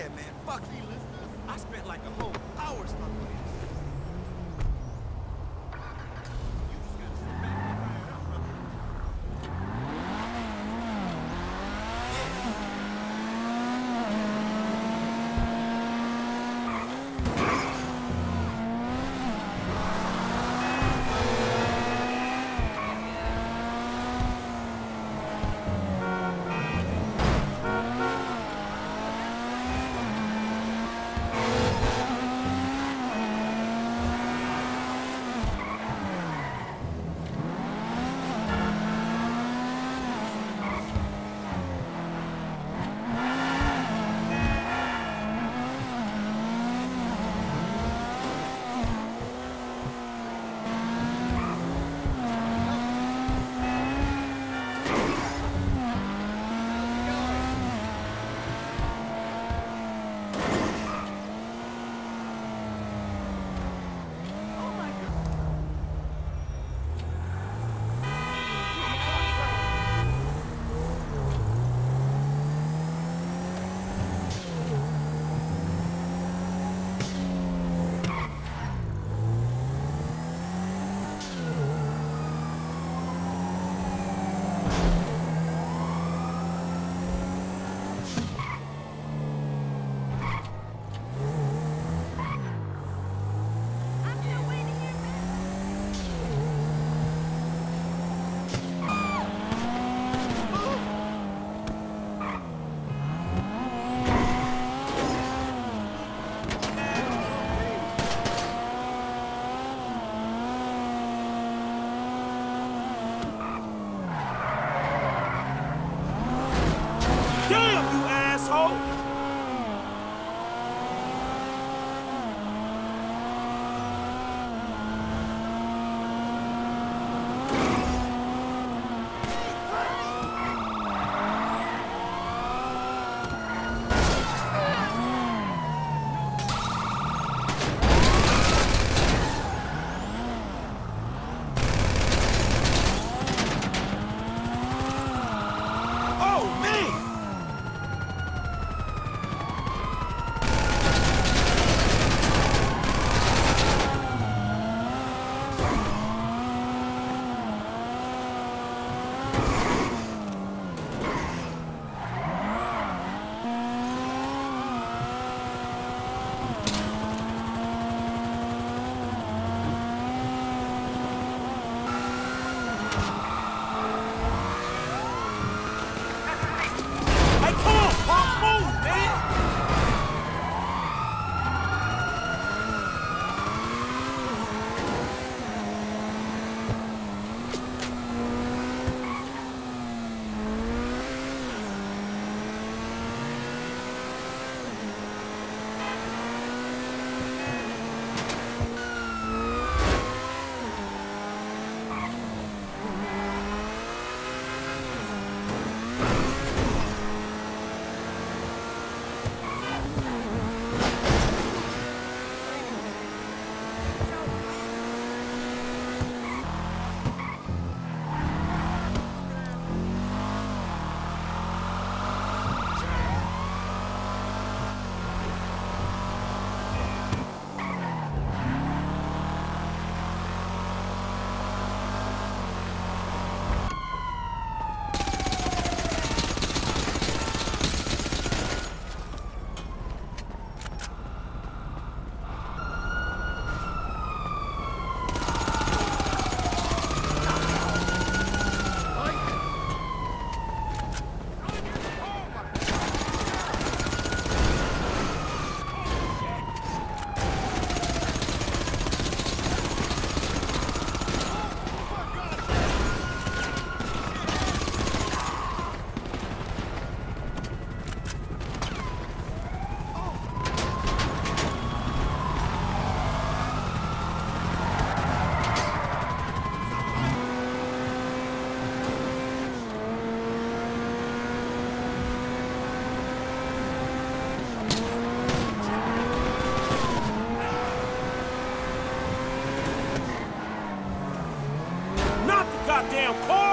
Yeah, man, fuck you. I spent like a whole hour stuck this. Goddamn car!